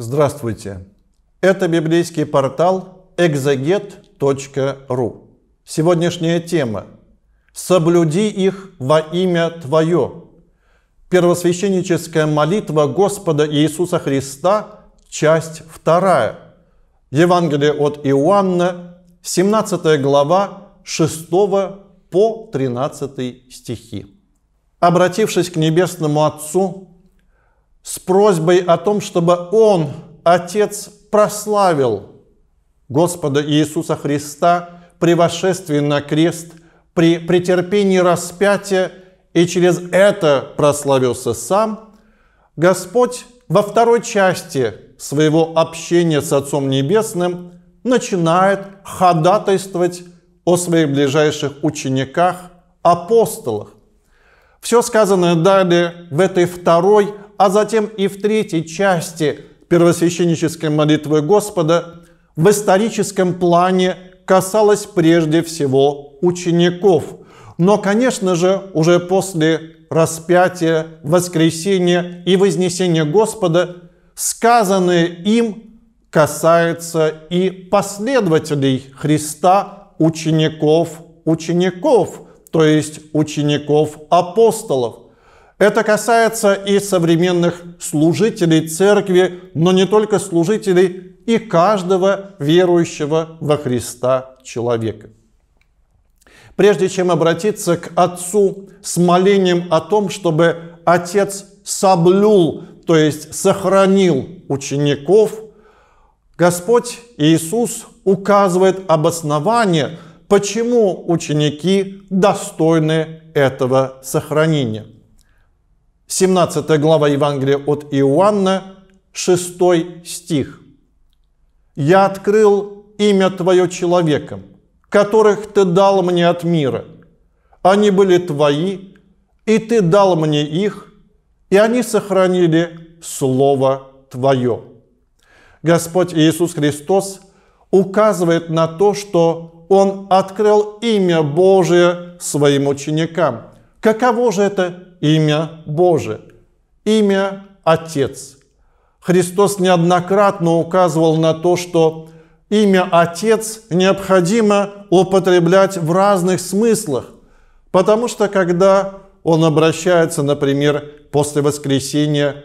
Здравствуйте! Это библейский портал exeget.ru. Сегодняшняя тема «Соблюди их во имя Твое». Первосвященническая молитва Господа Иисуса Христа, часть 2. Евангелие от Иоанна, 17 глава, 6 по 13 стихи. Обратившись к Небесному Отцу, с просьбой о том, чтобы Он, Отец, прославил Господа Иисуса Христа при вошествии на крест, при претерпении распятия и через это прославился сам, Господь во второй части своего общения с Отцом Небесным начинает ходатайствовать о своих ближайших учениках, апостолах. Все сказанное далее в этой второй а затем и в третьей части первосвященнической молитвы Господа в историческом плане касалось прежде всего учеников. Но, конечно же, уже после распятия, воскресения и вознесения Господа сказанное им касается и последователей Христа, учеников учеников, то есть учеников апостолов – это касается и современных служителей церкви, но не только служителей, и каждого верующего во Христа человека. Прежде чем обратиться к Отцу с молением о том, чтобы Отец соблюл, то есть сохранил учеников, Господь Иисус указывает обоснование, почему ученики достойны этого сохранения – 17 глава Евангелия от Иоанна, 6 стих. «Я открыл имя Твое человеком, которых Ты дал мне от мира. Они были Твои, и Ты дал мне их, и они сохранили Слово Твое». Господь Иисус Христос указывает на то, что Он открыл имя Божие своим ученикам. Каково же это имя Божие, имя Отец. Христос неоднократно указывал на то, что имя Отец необходимо употреблять в разных смыслах, потому что когда он обращается, например, после воскресения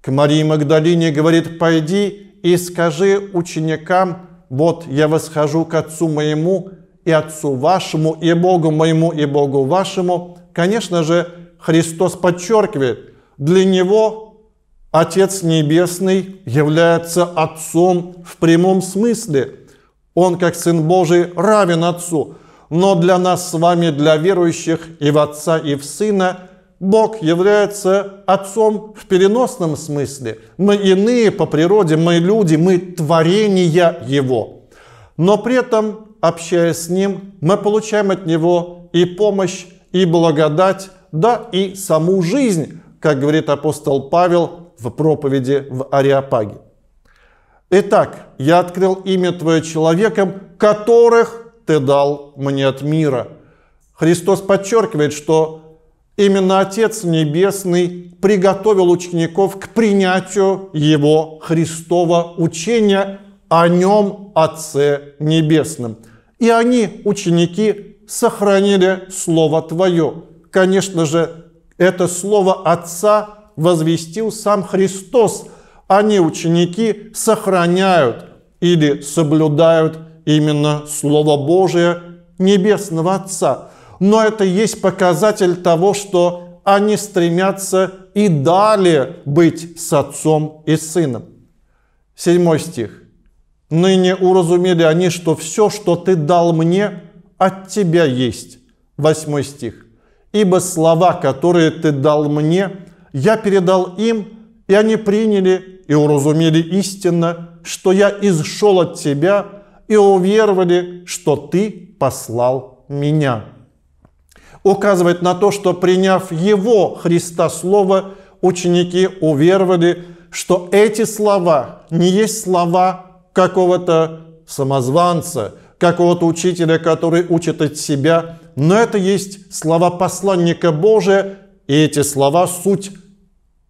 к Марии Магдалине, говорит, «Пойди и скажи ученикам, вот я восхожу к Отцу моему и Отцу вашему, и Богу моему, и Богу вашему». Конечно же, Христос подчеркивает, для Него Отец Небесный является Отцом в прямом смысле. Он, как Сын Божий, равен Отцу. Но для нас с вами, для верующих и в Отца, и в Сына, Бог является Отцом в переносном смысле. Мы иные по природе, мы люди, мы творения Его. Но при этом, общаясь с Ним, мы получаем от Него и помощь, и благодать, да и саму жизнь, как говорит апостол Павел в проповеди в Ариапаге. Итак, я открыл имя Твое человеком, которых Ты дал мне от мира. Христос подчеркивает, что именно Отец Небесный приготовил учеников к принятию Его Христова учения о Нем Отце Небесном. И они, ученики, сохранили Слово Твое конечно же, это слово Отца возвестил сам Христос. Они, ученики, сохраняют или соблюдают именно Слово Божие Небесного Отца. Но это есть показатель того, что они стремятся и далее быть с Отцом и Сыном. Седьмой стих. «Ныне уразумели они, что все, что Ты дал мне, от Тебя есть». Восьмой стих ибо слова, которые ты дал мне, я передал им, и они приняли и уразумели истинно, что я изшел от тебя, и уверовали, что ты послал меня. Указывает на то, что приняв его, Христа, Слово, ученики уверовали, что эти слова не есть слова какого-то самозванца, какого-то учителя, который учит от себя, но это есть слова посланника Божия, и эти слова – суть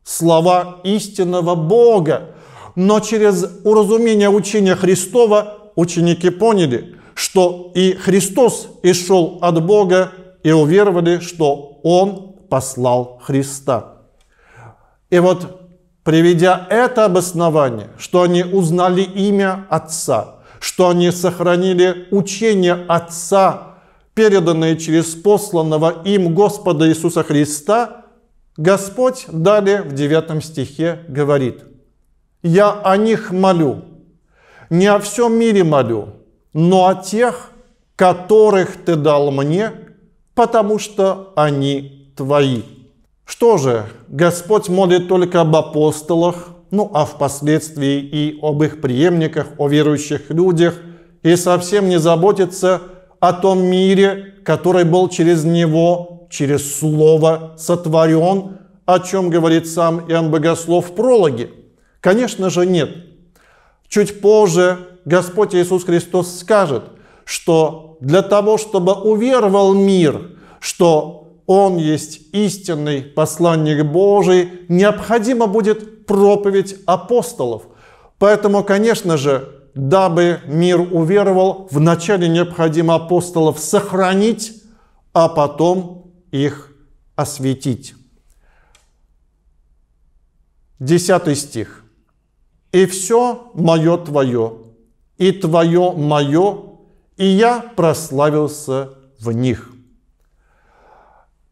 слова истинного Бога. Но через уразумение учения Христова ученики поняли, что и Христос исшел от Бога и уверовали, что Он послал Христа. И вот приведя это обоснование, что они узнали имя Отца, что они сохранили учение Отца, переданное через посланного им Господа Иисуса Христа, Господь далее в 9 стихе говорит, «Я о них молю, не о всем мире молю, но о тех, которых Ты дал мне, потому что они Твои». Что же, Господь молит только об апостолах, ну а впоследствии и об их преемниках, о верующих людях, и совсем не заботится о том мире, который был через него, через Слово сотворен, о чем говорит сам Иоанн Богослов в прологе? Конечно же нет. Чуть позже Господь Иисус Христос скажет, что для того, чтобы уверовал мир, что он есть истинный посланник Божий, необходимо будет проповедь апостолов. Поэтому, конечно же, дабы мир уверовал, вначале необходимо апостолов сохранить, а потом их осветить. Десятый стих. «И все мое твое, и твое мое, и я прославился в них».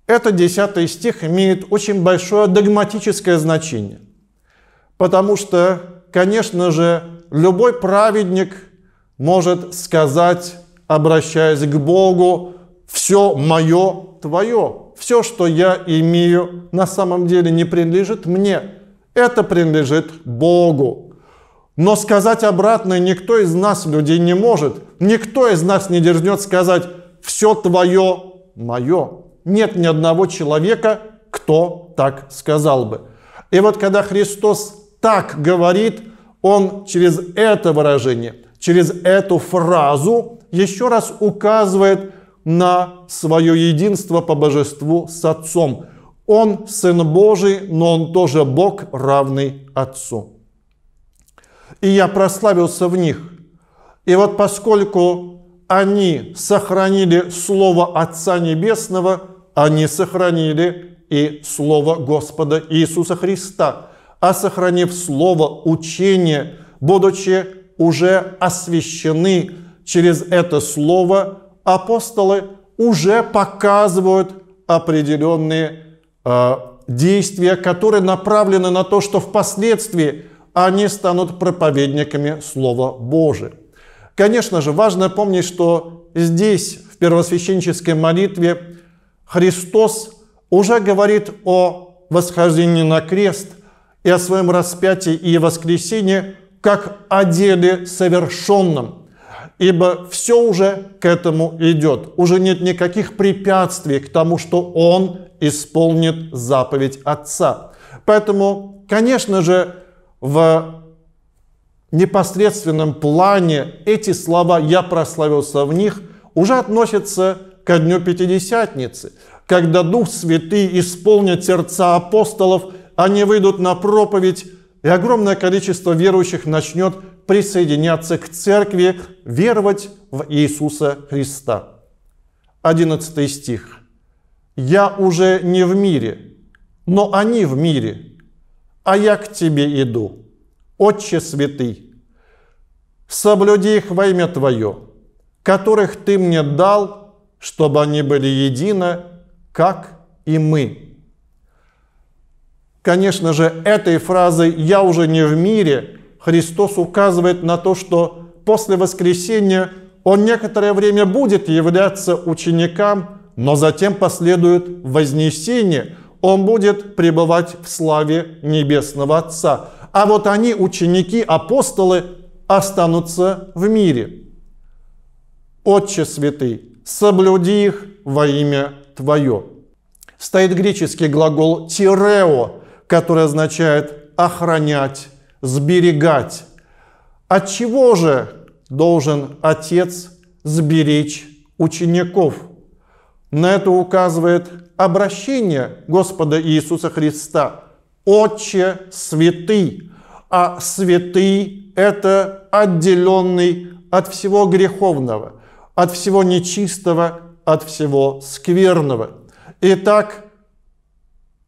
Этот десятый стих имеет очень большое догматическое значение. Потому что, конечно же, любой праведник может сказать, обращаясь к Богу, все мое твое, все, что я имею, на самом деле не принадлежит мне. Это принадлежит Богу. Но сказать обратное никто из нас, людей, не может. Никто из нас не дерзнет сказать «все твое мое» нет ни одного человека, кто так сказал бы. И вот когда Христос так говорит, Он через это выражение, через эту фразу еще раз указывает на свое единство по божеству с Отцом. Он Сын Божий, но Он тоже Бог, равный Отцу. И я прославился в них. И вот поскольку они сохранили Слово Отца Небесного, они сохранили и Слово Господа Иисуса Христа. А сохранив Слово учение, будучи уже освящены через это Слово, апостолы уже показывают определенные э, действия, которые направлены на то, что впоследствии они станут проповедниками Слова Божия. Конечно же, важно помнить, что здесь, в первосвященнической молитве, Христос уже говорит о восхождении на крест и о своем распятии и воскресении как о деле совершенном. Ибо все уже к этому идет. Уже нет никаких препятствий к тому, что Он исполнит заповедь Отца. Поэтому, конечно же, в непосредственном плане эти слова «я прославился в них» уже относятся ко дню Пятидесятницы, когда Дух Святый исполнит сердца апостолов, они выйдут на проповедь, и огромное количество верующих начнет присоединяться к церкви, веровать в Иисуса Христа. 11 стих. «Я уже не в мире, но они в мире, а я к тебе иду, Отче святый, соблюди их во имя Твое, которых Ты мне дал чтобы они были едины, как и мы. Конечно же, этой фразой «я уже не в мире» Христос указывает на то, что после воскресения Он некоторое время будет являться ученикам, но затем последует вознесение. Он будет пребывать в славе Небесного Отца. А вот они, ученики, апостолы, останутся в мире. Отче святый, соблюди их во имя Твое. Стоит греческий глагол «тирео», который означает охранять, сберегать. От чего же должен Отец сберечь учеников? На это указывает обращение Господа Иисуса Христа. «Отче святый». а святый – это отделенный от всего греховного, от всего нечистого, от всего скверного. Итак,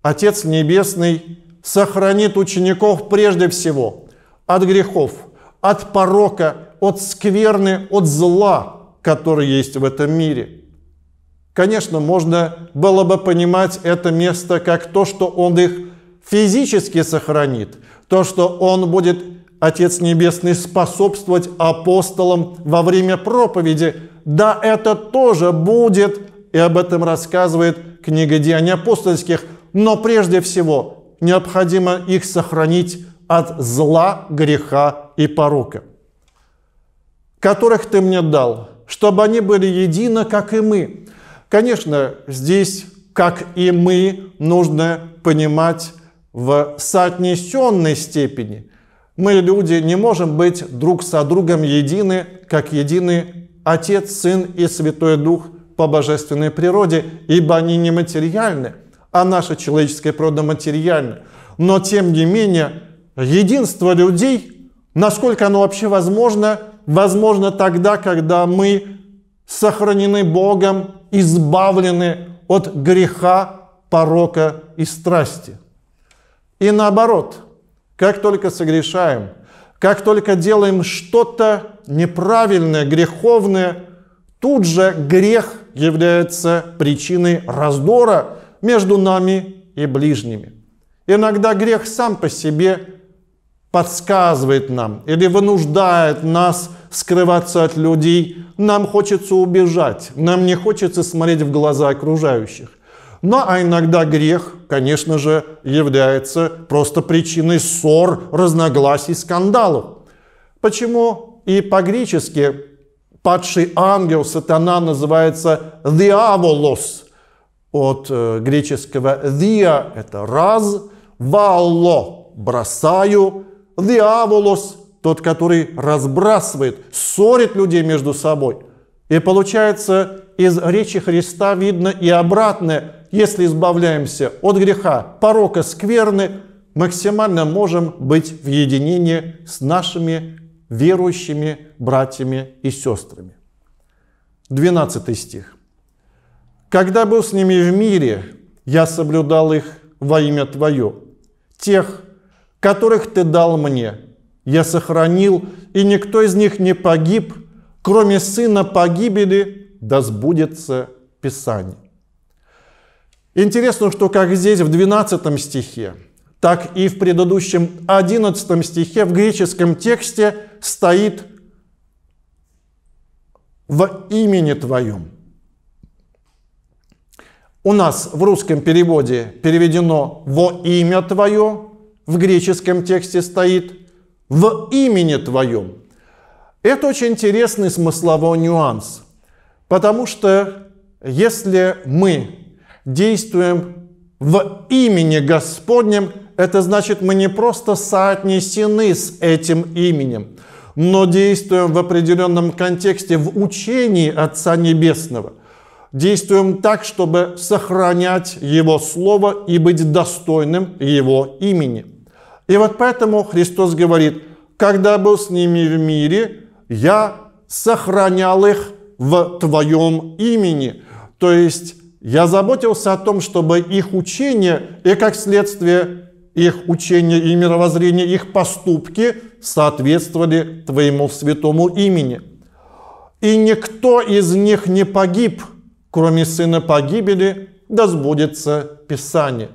Отец Небесный сохранит учеников прежде всего от грехов, от порока, от скверны, от зла, который есть в этом мире. Конечно, можно было бы понимать это место как то, что Он их физически сохранит, то, что Он будет, Отец Небесный, способствовать апостолам во время проповеди. Да, это тоже будет, и об этом рассказывает книга Деяний апостольских, но прежде всего необходимо их сохранить от зла, греха и порока, которых Ты мне дал, чтобы они были едины, как и мы. Конечно, здесь, как и мы, нужно понимать в соотнесенной степени. Мы, люди, не можем быть друг со другом едины, как едины Отец, Сын и Святой Дух по божественной природе, ибо они нематериальны, а наша человеческая природа материальна. Но, тем не менее, единство людей, насколько оно вообще возможно, возможно тогда, когда мы сохранены Богом, избавлены от греха, порока и страсти. И наоборот, как только согрешаем, как только делаем что-то неправильное, греховное, тут же грех является причиной раздора между нами и ближними. Иногда грех сам по себе подсказывает нам или вынуждает нас скрываться от людей. Нам хочется убежать, нам не хочется смотреть в глаза окружающих. Ну а иногда грех, конечно же, является просто причиной ссор, разногласий, скандалов. Почему и по-гречески падший ангел, сатана, называется диаволос, от э, греческого «dia» – это «раз», «валло» – «бросаю», «диаволос» – тот, который разбрасывает, ссорит людей между собой. И получается, из речи Христа видно и обратное. Если избавляемся от греха, порока, скверны, максимально можем быть в единении с нашими верующими братьями и сестрами. 12 стих. «Когда был с ними в мире, я соблюдал их во имя Твое, тех, которых Ты дал мне, я сохранил, и никто из них не погиб, кроме сына погибели, да сбудется Писание». Интересно, что как здесь в 12 стихе, так и в предыдущем 11 стихе в греческом тексте стоит «в имени Твоем». У нас в русском переводе переведено «во имя Твое», в греческом тексте стоит «в имени Твоем». Это очень интересный смысловой нюанс, потому что если мы действуем в имени Господнем, это значит, мы не просто соотнесены с этим именем, но действуем в определенном контексте, в учении Отца Небесного. Действуем так, чтобы сохранять Его Слово и быть достойным Его имени. И вот поэтому Христос говорит, когда был с ними в мире, я сохранял их в Твоем имени. То есть я заботился о том, чтобы их учение и, как следствие, их учение и мировоззрение, их поступки соответствовали Твоему святому имени. И никто из них не погиб, кроме сына погибели, да сбудется Писание.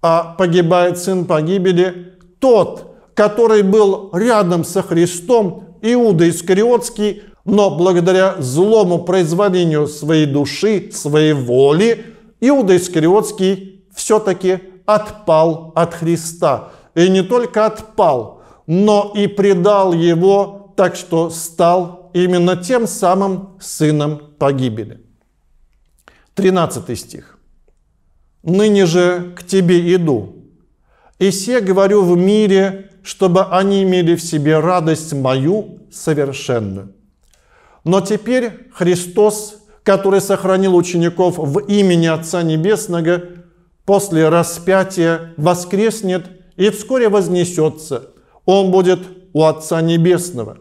А погибает сын погибели тот, который был рядом со Христом, Иуда Искариотский, но благодаря злому произволению своей души, своей воли, Иуда Искариотский все-таки отпал от Христа. И не только отпал, но и предал его, так что стал именно тем самым сыном погибели. 13 стих. «Ныне же к тебе иду, и се говорю в мире, чтобы они имели в себе радость мою совершенную». Но теперь Христос, который сохранил учеников в имени Отца Небесного, после распятия воскреснет и вскоре вознесется. Он будет у Отца Небесного.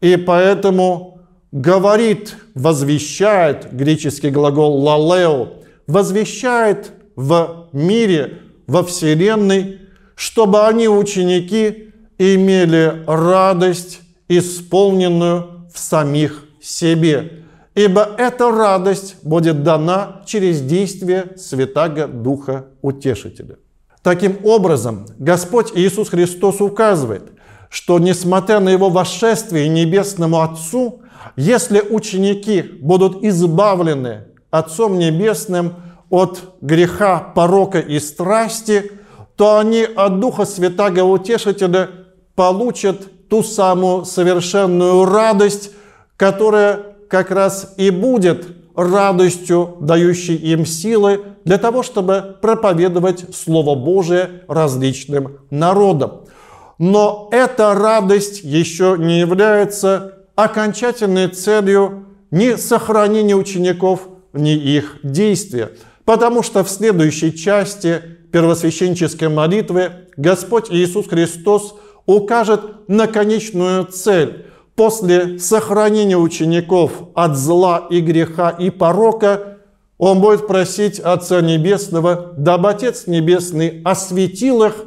И поэтому говорит, возвещает, греческий глагол «лалео», возвещает в мире, во Вселенной, чтобы они, ученики, имели радость, исполненную в самих себе. Ибо эта радость будет дана через действие Святаго Духа Утешителя. Таким образом, Господь Иисус Христос указывает, что несмотря на Его восшествие Небесному Отцу, если ученики будут избавлены Отцом Небесным от греха, порока и страсти, то они от Духа Святаго Утешителя получат ту самую совершенную радость, которая как раз и будет радостью, дающей им силы для того, чтобы проповедовать Слово Божие различным народам. Но эта радость еще не является окончательной целью ни сохранения учеников, ни их действия. Потому что в следующей части первосвященнической молитвы Господь Иисус Христос укажет на конечную цель. После сохранения учеников от зла и греха и порока, Он будет просить Отца Небесного, дабы Отец Небесный осветил их,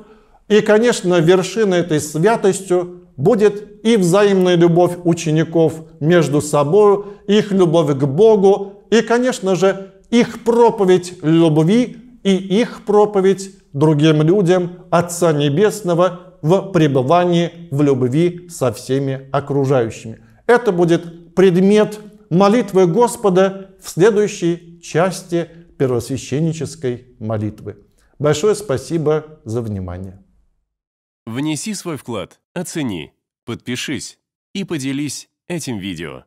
и, конечно, вершиной этой святостью будет и взаимная любовь учеников между собой, их любовь к Богу, и, конечно же, их проповедь любви и их проповедь другим людям Отца Небесного в пребывании в любви со всеми окружающими. Это будет предмет молитвы Господа в следующей части первосвященнической молитвы. Большое спасибо за внимание. Внеси свой вклад, оцени, подпишись и поделись этим видео.